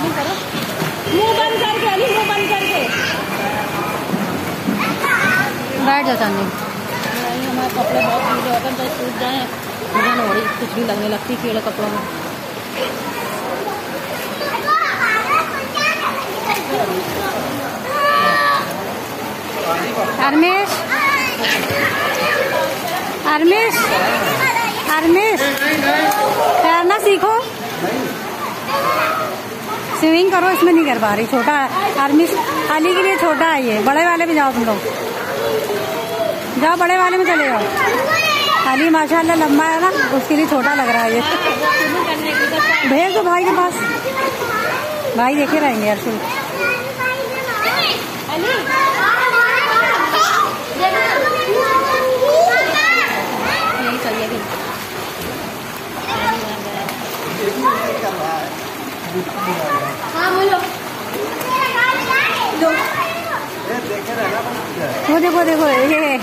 तुम करो। मुँह बंद करके अली मुँह बंद करके। बैठ चांदी नहीं हमारे कपड़े बहुत गीले होते हैं सूख जाए मुझे हो रही कुछ भी लगने लगती कीड़े कपड़ों में। हरमेश हरमेश हरमेश तैरना सीखो। स्विमिंग करो, इसमें नहीं कर पा रही, छोटा है हरमेश अली के लिए छोटा है ये, बड़े वाले में जाओ तुम लोग। जाओ, बड़े वाले में चले जाओ। अली, माशाल्लाह, लंबा है ना, उसके लिए छोटा लग रहा है ये। भेज दो भाई के पास। भाई देखे रहेंगे अर्शुल अली। यही चाहिए कि हाँ बोलो वो देखो देखो ये।